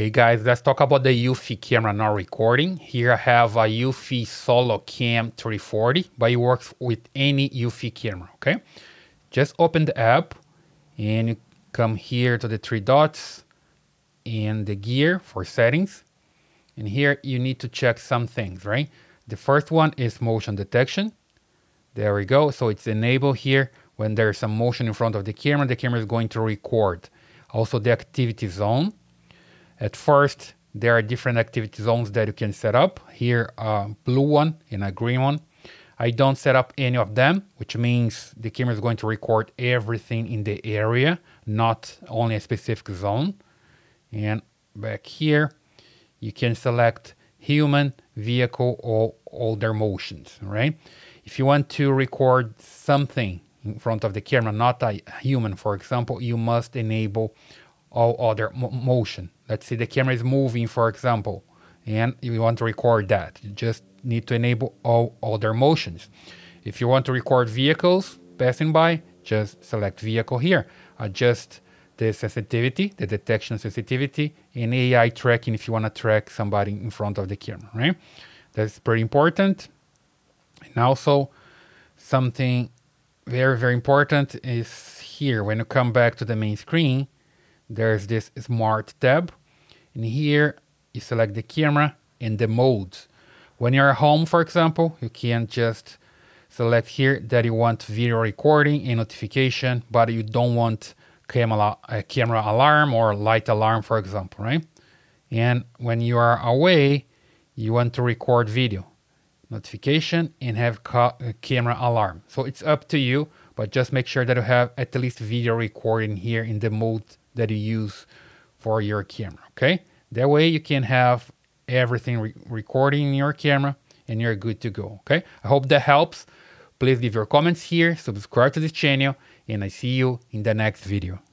Hey guys, let's talk about the Eufy camera not recording. Here I have a Eufy Solo Cam 340, but it works with any Eufy camera, okay? Just open the app and you come here to the three dots and the gear for settings. And here you need to check some things, right? The first one is motion detection. There we go. So it's enabled here. When there's some motion in front of the camera, the camera is going to record. Also the activity zone at first, there are different activity zones that you can set up. Here, a blue one and a green one. I don't set up any of them, which means the camera is going to record everything in the area, not only a specific zone. And back here, you can select human, vehicle, or all their motions, right? If you want to record something in front of the camera, not a human, for example, you must enable all other motion. Let's say the camera is moving, for example, and you want to record that. You just need to enable all other motions. If you want to record vehicles passing by, just select vehicle here. Adjust the sensitivity, the detection sensitivity, and AI tracking if you want to track somebody in front of the camera, right? That's pretty important. And also something very, very important is here. When you come back to the main screen, there's this smart tab. And here you select the camera and the modes. When you're home, for example, you can just select here that you want video recording and notification, but you don't want camera, a uh, camera alarm or light alarm, for example, right? And when you are away, you want to record video notification and have uh, camera alarm. So it's up to you, but just make sure that you have at least video recording here in the mode that you use for your camera, okay? That way you can have everything re recording in your camera and you're good to go, okay? I hope that helps. Please leave your comments here, subscribe to this channel, and I see you in the next video.